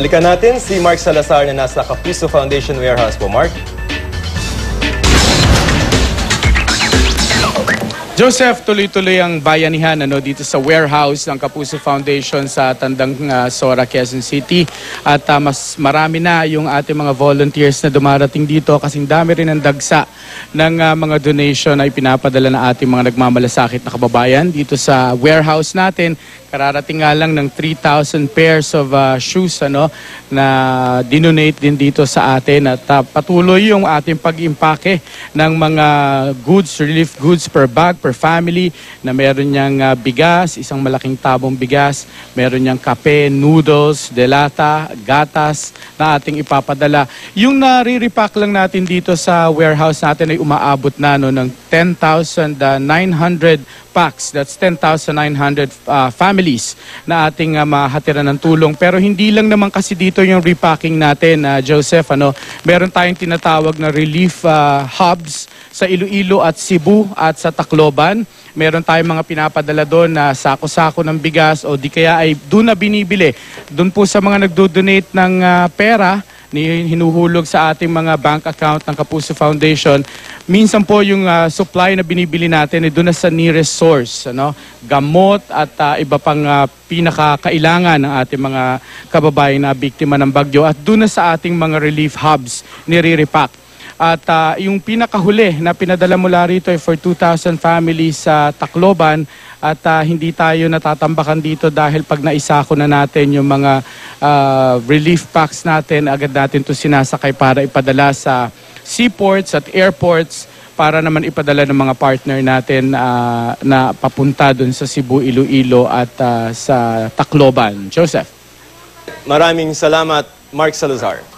Balikan natin si Mark Salazar na nasa Kapiso Foundation Warehouse po. Mark? Joseph, tuloy-tuloy ang bayanihan ano, dito sa warehouse ng Kapuso Foundation sa Tandang ah, Sora, Quezon City. At ah, mas marami na yung ating mga volunteers na dumarating dito kasing dami rin ang dagsa ng ah, mga donation na ipinapadala ng ating mga nagmamalasakit na kababayan dito sa warehouse natin. Kararating nga lang ng 3,000 pairs of ah, shoes ano, na dinonate din dito sa atin at ah, patuloy yung ating pag-impake ng mga goods, relief goods per bag, per family na meron niyang ah, bigas, isang malaking tabong bigas, meron niyang kape, noodles, delata, gatas na ating ipapadala. Yung nare-repack lang natin dito sa warehouse natin ay umaabot na no, ng 10,900 packs. That's 10,900 uh, families na ating uh, mahatiran ng tulong. Pero hindi lang naman kasi dito yung repacking natin, uh, Joseph. Ano, meron tayong tinatawag na relief uh, hubs sa Iloilo at Cebu at sa Tacloban. Meron tayong mga pinapadala doon na sako-sako ng bigas o di kaya ay doon na binibili. Doon po sa mga nagdo-donate ng uh, pera, hinuhulog sa ating mga bank account ng Kapuso Foundation. Minsan po yung ah, supply na binibili natin ay doon na sa nearest source, ano? Gamot at ah, iba pang ah, pinakakailangan ng ating mga kababayan na biktima ng bagyo at doon na sa ating mga relief hubs nire-repack. At ah, yung pinakahuli na pinadala mula rito ay for 2,000 families sa Tacloban at ah, hindi tayo natatambakan dito dahil pag naisako na natin yung mga ah, relief packs natin, agad natin to sinasakay para ipadala sa seaports at airports para naman ipadala ng mga partner natin ah, na papunta dun sa Cebu, Iloilo at ah, sa Tacloban. Joseph. Maraming salamat, Mark Salazar.